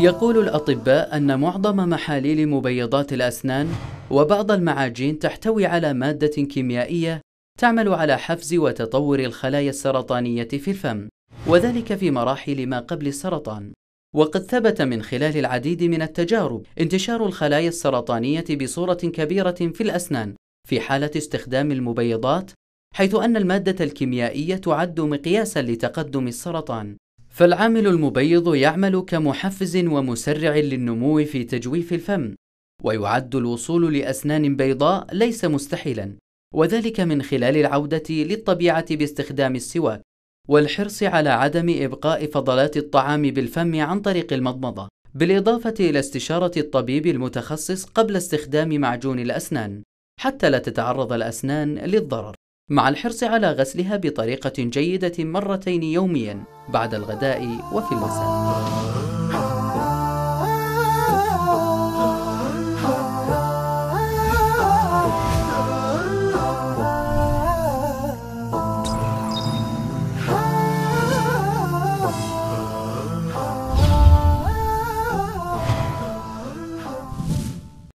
يقول الأطباء أن معظم محاليل مبيضات الأسنان وبعض المعاجين تحتوي على مادة كيميائية تعمل على حفز وتطور الخلايا السرطانية في الفم وذلك في مراحل ما قبل السرطان. وقد ثبت من خلال العديد من التجارب انتشار الخلايا السرطانية بصورة كبيرة في الأسنان في حالة استخدام المبيضات حيث أن المادة الكيميائية تعد مقياسا لتقدم السرطان. فالعامل المبيض يعمل كمحفز ومسرع للنمو في تجويف الفم ويعد الوصول لأسنان بيضاء ليس مستحيلا وذلك من خلال العودة للطبيعة باستخدام السواك والحرص على عدم إبقاء فضلات الطعام بالفم عن طريق المضمضة بالإضافة إلى استشارة الطبيب المتخصص قبل استخدام معجون الأسنان حتى لا تتعرض الأسنان للضرر. مع الحرص على غسلها بطريقة جيدة مرتين يوميا بعد الغداء وفي المساء.